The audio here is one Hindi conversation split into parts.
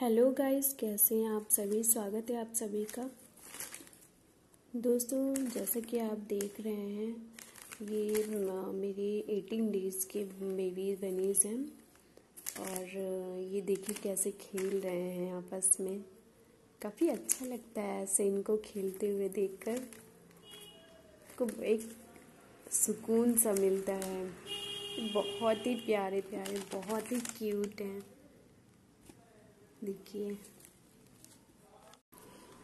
हेलो गाइस, कैसे हैं आप सभी? स्वागत है आप सभी का। दोस्तों, जैसा कि आप देख रहे हैं, ये मेरे 18 डेज़ के बेबी बनीज हैं। और ये देखिए कैसे खेल रहे हैं आपस में। काफ़ी अच्छा लगता है ऐसे इनको खेलते हुए देखकर। को एक सुकून सा मिलता है। बहुत ही प्यारे प्यारे बहुत ही क्यूट हैं। देखिए।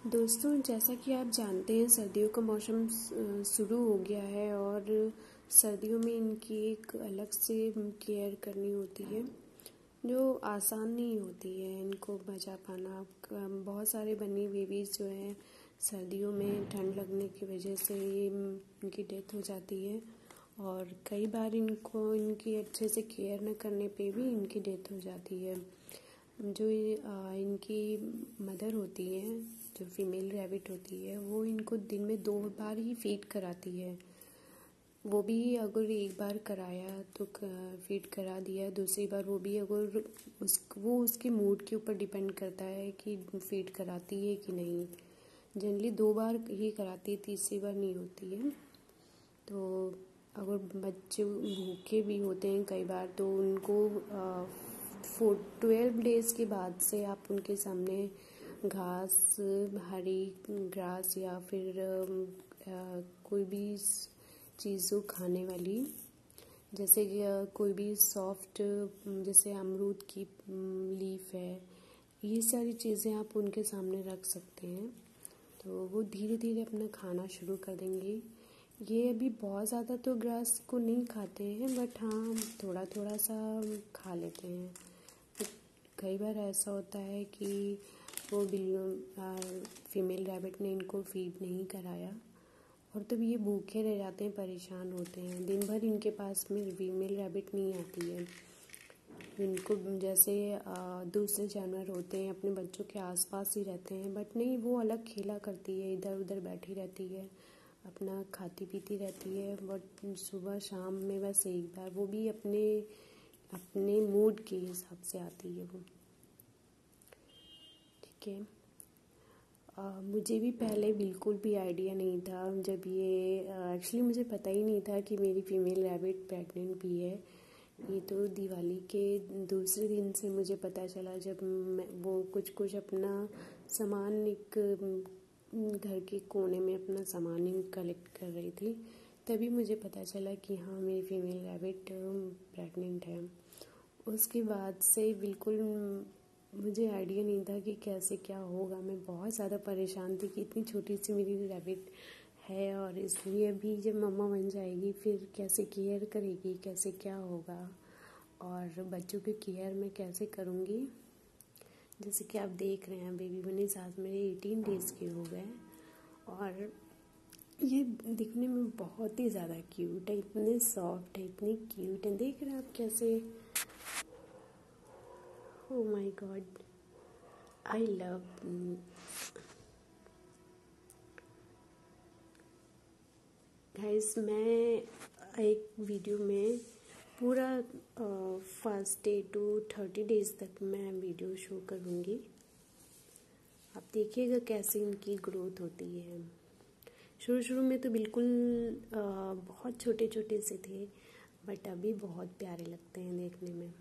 दोस्तों, जैसा कि आप जानते हैं, सर्दियों का मौसम शुरू हो गया है और सर्दियों में इनकी एक अलग से केयर करनी होती है, जो आसान नहीं होती है इनको बचा पाना। बहुत सारे बनी बेबीज जो हैं, सर्दियों में ठंड लगने की वजह से ये इनकी डेथ हो जाती है और कई बार इनको, इनकी अच्छे से केयर न करने पे भी इनकी डेथ हो जाती है। जो इनकी मदर होती है, जो फीमेल रैबिट होती है, वो इनको दिन में दो बार ही फ़ीड कराती है। वो भी अगर एक बार कराया तो फ़ीड करा दिया, दूसरी बार वो भी अगर उस, वो उसके मूड के ऊपर डिपेंड करता है कि फ़ीड कराती है कि नहीं। जनरली दो बार ही कराती है, तीसरी बार नहीं होती है। तो अगर बच्चे भूखे भी होते हैं कई बार तो उनको फोर ट्वेल्व डेज़ के बाद से आप उनके सामने घास हरी ग्रास या फिर आ, कोई भी चीज़ों खाने वाली जैसे कोई भी सॉफ्ट जैसे अमरूद की लीफ है ये सारी चीज़ें आप उनके सामने रख सकते हैं। तो वो धीरे धीरे अपना खाना शुरू कर देंगे ये अभी बहुत ज़्यादा तो ग्रास को नहीं खाते हैं बट हाँ थोड़ा थोड़ा सा खा लेते हैं। कई बार ऐसा होता है कि वो बिल्लियों फीमेल रैबिट ने इनको फ़ीड नहीं कराया और तब ये भूखे रह जाते हैं, परेशान होते हैं। दिन भर इनके पास में फीमेल रैबिट नहीं आती है। इनको जैसे दूसरे जानवर होते हैं, अपने बच्चों के आसपास ही रहते हैं बट नहीं, वो अलग खेला करती है इधर उधर बैठी रहती है, अपना खाती पीती रहती है बट सुबह शाम में बस एक बार, वो भी अपने अपने मूड के हिसाब से आती है वो। ठीक है। मुझे भी पहले बिल्कुल भी आइडिया नहीं था। जब ये एक्चुअली uh, मुझे पता ही नहीं था कि मेरी फीमेल रैबिट प्रेग्नेंट भी है। ये तो दिवाली के दूसरे दिन से मुझे पता चला जब मैं वो कुछ कुछ अपना सामान एक घर के कोने में अपना सामान कलेक्ट कर रही थी। तभी मुझे पता चला कि हाँ मेरी फीमेल रैबिट प्रेग्नेंट है। उसके बाद से बिल्कुल मुझे आइडिया नहीं था कि कैसे क्या होगा। मैं बहुत ज़्यादा परेशान थी कि इतनी छोटी सी मेरी रैबिट है और इसलिए भी जब मम्मा बन जाएगी, फिर कैसे केयर करेगी, कैसे क्या होगा? और बच्चों की केयर मैं कैसे करूँगी? जैसे कि आप देख रहे हैं बेबी बनी साथ मेरे एटीन डेज़ के हो गए। और ये दिखने में बहुत ही ज़्यादा क्यूट है, इतने सॉफ्ट है, इतने क्यूट है। देख रहे हैं आप कैसे? ओ my god I love guys मैं एक वीडियो में पूरा first day to thirty days तक मैं वीडियो शो करूँगी। आप देखिएगा कैसे इनकी ग्रोथ होती है। शुरू शुरू में तो बिल्कुल बहुत छोटे छोटे से थे, बट अभी बहुत प्यारे लगते हैं देखने में।